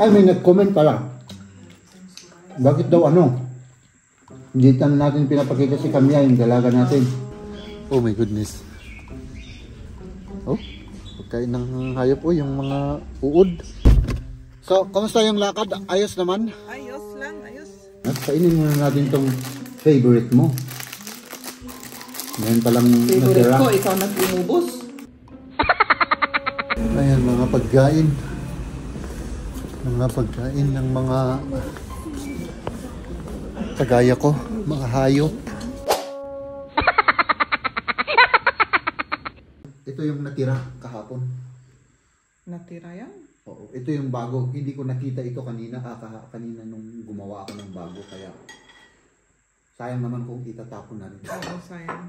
Ay, may nag-comment pala. Bakit daw ano? Hindi natin pinapakita si Kamya, yung dalaga natin. Oh my goodness. Oh, pagkain ng hayop oh, yung mga uod. So, kamusta yung lakad? Ayos naman? Ayos lang, ayos. At kainin muna natin tong favorite mo. Ngayon palang Favorite natira. ko, ikaw nag-inubos. Ayan, mga pagkain. Mga pagkain ng mga kagaya ko, mga hayop. Ito yung natira kahapon. Natira yan? Oo, ito yung bago. Hindi ko nakita ito kanina, ah, kanina nung gumawa ako ng bago. Kaya sayang naman kung itatapon na rin. Oo, sayang.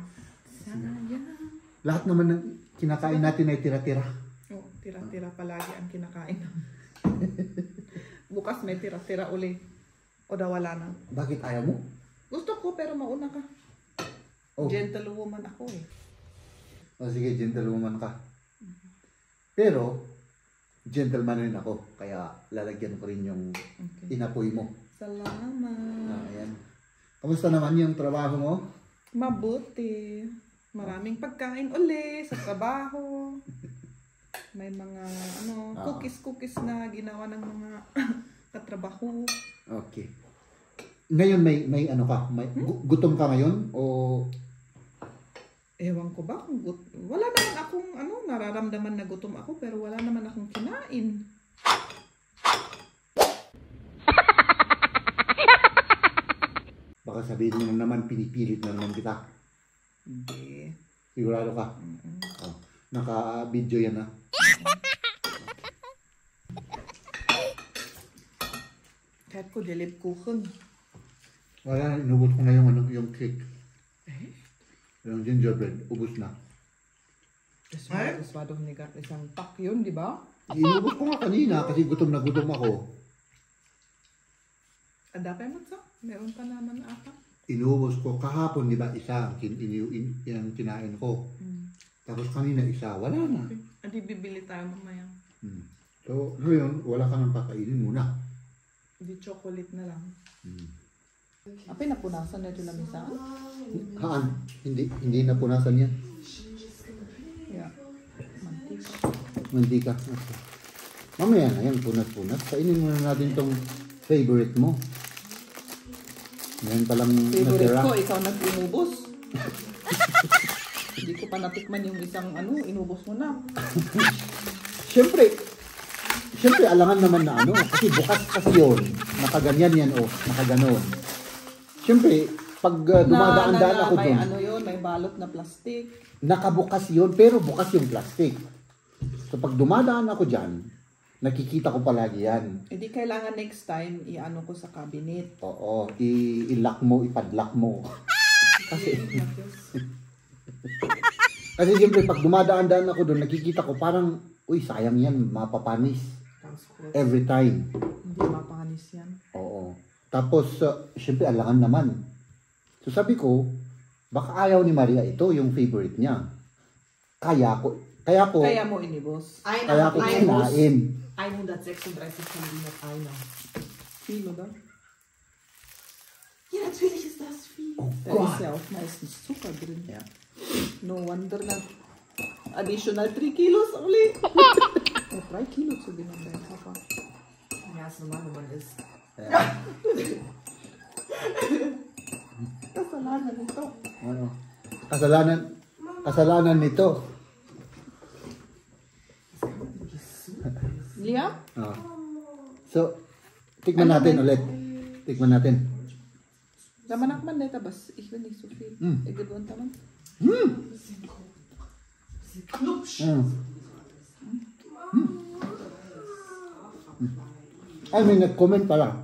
Sayang. Lahat naman ng kinakain natin ay tira-tira. Oo, tira-tira palagi ang kinakain. Bukas may tira-tira uli. O daw wala na. Bakit ayaw mo? Gusto ko pero mauna ka. Oh. Gentle woman ako eh. O sige, gentlewoman ka. Pero, gentleman rin ako. Kaya lalagyan ko rin yung Okay. inapoy mo. Salamat. Ah, ayan. Kamusta naman yung trabaho mo? Mabuti. Maraming pagkain uli sa trabaho. May mga ano, Ah. cookies-cookies na ginawa ng mga katrabaho. Okay. Ngayon may may ano ka? May, gu- gutom ka ngayon? O Ewan ko ba kung gut wala naman akong ano, nararamdaman na gutom ako pero wala naman akong kinain. baka sabihin mo na naman pinipilit na naman kita? Hindi. Sigurado ka? Oh, naka-video yan ah. Kahit ko dilip kuchen. Wala, inubos ko na yung, ano, yung cake. Yung gingerbread, ubos na. Ay? Kaswado ni Gat isang pack yun, di ba? Inubos ko nga kanina kasi gutom na gutom ako. Adapay mo sa? Meron pa naman ata. Inubos ko kahapon, di ba, isa ang kin, inu, in, yung kinain ko. Hmm. Tapos kanina isa, wala na. Okay. Adi bibili tayo mamaya. Hmm. So, ngayon, wala ka nang kakainin muna. Di chocolate na lang. Hmm. Apay napunasan na ito lang isa. Haan, hindi, hindi na punasan yan. Yeah. Mantika. Mantika. Okay. Mamaya na yan, punat-punat. Kainin muna natin tong favorite mo. Ngayon palang Favorite natira. ko, ikaw nag-inubos. Hindi ko pa natikman yung isang ano, inubos mo na. Siyempre, siyempre alangan naman na ano, kasi bukas kasi yun. Nakaganyan yan, oh, nakaganon. Siyempre, pag uh, dumadaan-daan ako may doon, ano yun, may balot na plastic. nakabukas yun, pero bukas yung plastic. So pag dumadaan ako dyan, nakikita ko palagi yan. E di kailangan next time, i-ano ko sa cabinet. Oo, i-lock mo, ipadlock mo. kasi, kasi siyempre pag dumadaan-daan ako doon, nakikita ko parang, uy, sayang yan, mapapanis. Every time. Hindi mapanis yan. Oo. Tapos, uh, siyempre, alangan naman. So sabi ko, baka ayaw ni Maria ito, yung favorite niya. Kaya ko, kaya ko, Kaya mo inibos. kaya Einer, ko muss kinain. 136 Kalorien auf einer. Kilo daw. Ja, natürlich ist das viel. Oh Da God. ist ja auch meistens Zucker drin. Yeah. No wonder na additional 3 kilos uli. oh, 3 Kilo zu gewinnen, dein Papa. Ja, ist normal, wenn man isst. Kasalanan ito. Ano? Kasalanan, kasalanan nito. Lia? Ah. So, tikman natin ulit. Tikman natin. Man neta bas. Ich will nicht so viel. Mm. Ich gebe unter man. Knupsch. Mm. Mm. Ay, may nag-comment pala.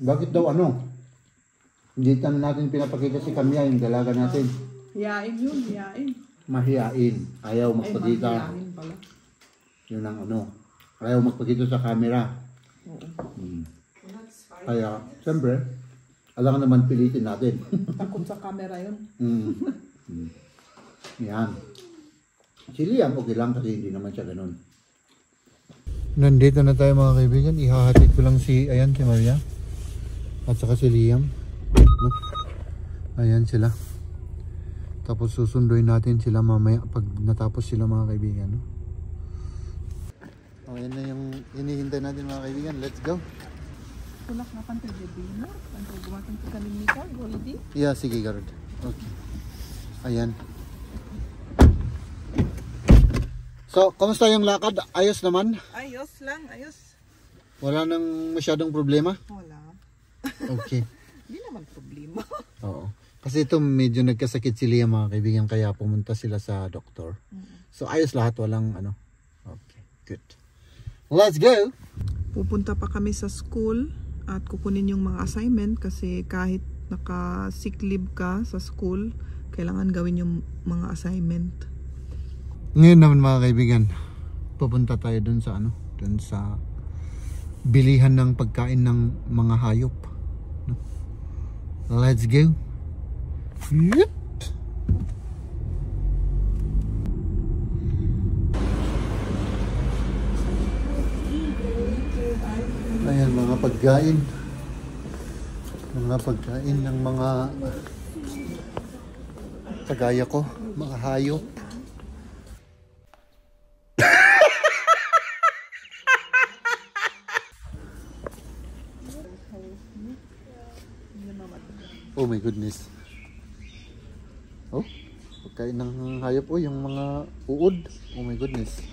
Bakit daw ano? Hindi tan natin pinapakita si Kamya, yung dalaga natin. Hiyain yun, hiyain. Mahiyain. Ayaw Ay, magpakita. mahiyain pala. Yun ang ano. Ayaw magpakita sa camera. Oo. Hmm. Kaya, siyempre, alangan naman pilitin natin. Takot sa camera yun. mm. Mm. Yan. Si Liam, okay lang kasi hindi naman siya ganun. Nandito na tayo mga kaibigan. Ihahatid ko lang si, ayan, si Maria. At saka si Liam. No? Ayan sila. Tapos susunduin natin sila mamaya pag natapos sila mga kaibigan. No? Oh, yan na yung hinihintay natin mga kaibigan. Let's go. Tulak na pan tayo dinner. Ano gumatang sa kalimita, Goldie? Yeah, sige, Garod. Okay. Ayan. So, kamusta yung lakad? Ayos naman? Ayos lang, ayos. Wala nang masyadong problema? Wala. Okay. Hindi naman problema. Oo. Kasi ito medyo nagkasakit si Liam mga kaibigan kaya pumunta sila sa doktor. So ayos lahat, walang ano. Okay, good. Let's go! Pupunta pa kami sa school at kukunin yung mga assignment kasi kahit naka sick leave ka sa school, kailangan gawin yung mga assignment. Ngayon naman mga kaibigan, pupunta tayo dun sa ano, dun sa bilihan ng pagkain ng mga hayop. Let's go! Yup! Ayan mga pagkain. Mga pagkain ng mga kagaya ko, mga hayop. Oh my goodness. Oh, pagkain ng hayop. Oh, yung mga uod. Oh my goodness.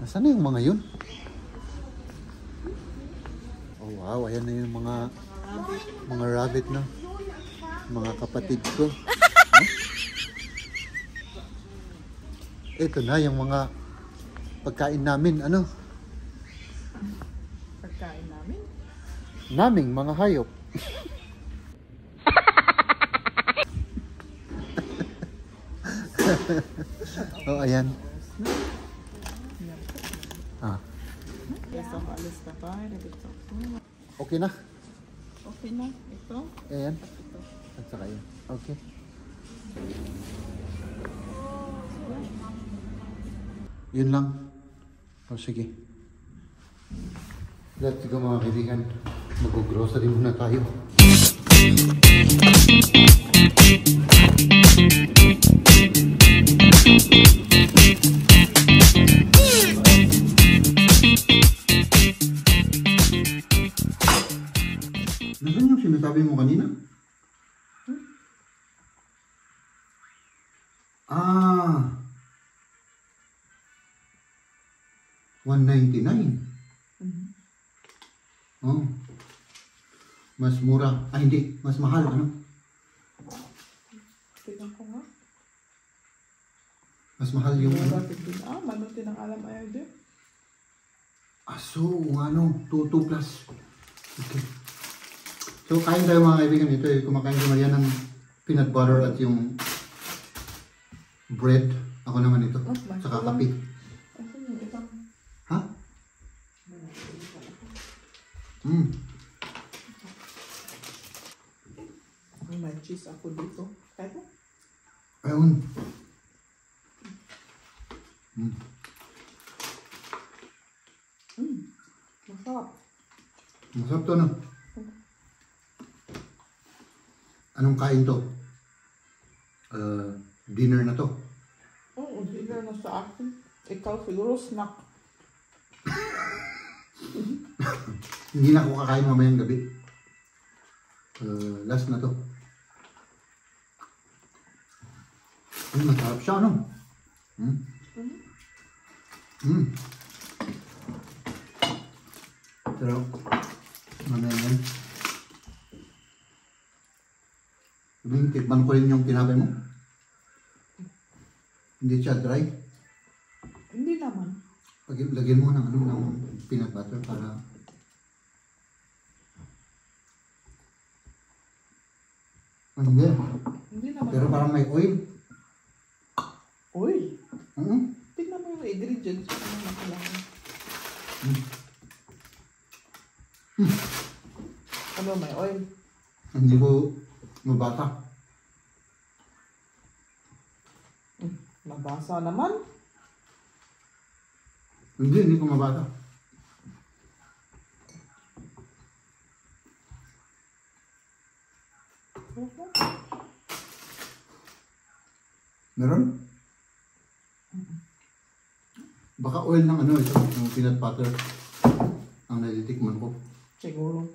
Nasaan na yung mga yun? Oh wow, ayan na yung mga mga rabbit no. Mga kapatid ko. Huh? Ito na yung mga pagkain namin. Ano? Pagkain namin. Naming mga hayop. Oh, ayan. Ah, okay na. Okay na. Ito. Ayan. At saka yun. Okay. Yun lang. O sige. Let's go mga kaibigan. Mag-grocery muna tayo. Nasaan yung sinasabi mo kanina? Ah. 199. Oh. Mas mura. Ah, hindi. Mas mahal. Ano? Tignan ko nga. Mas mahal yung ano. Ah, manutin ang alam ayaw din. Ah, so, ano, 2, 2 plus. Okay. So, kain tayo mga kaibigan. Ito, eh, kumakain ko Maria ng peanut butter at yung bread. Ako naman ito. Oh, Saka kape. Ha? Hmm. may cheese ako dito. Kahit mo? Ayun. Hmm. Hmm. Masarap. Masarap to, no? Anong kain to? Uh, dinner na to. Oo, hindi na sa akin. Ikaw siguro snack. Hindi na ako kakain mamayang gabi. Uh, last na to. Ay, masarap siya, no? Hmm? Hmm. Pero, mamaya yan. Sabihin, tikman ko rin yung tinapay mo. Hindi siya dry. Hindi naman. Pag lagyan mo ng ano ng peanut butter para Ano ba? Hindi naman. Pero parang may oil. Uy, Mm tignan mo yung ingredients. Ano na kailangan. Ano, may oil? Hindi ko mabata. Hmm, Nabasa naman. Hindi, hindi ko mabata. Meron? Baka oil ng ano ito, yung peanut butter ang natitikman ko. Siguro.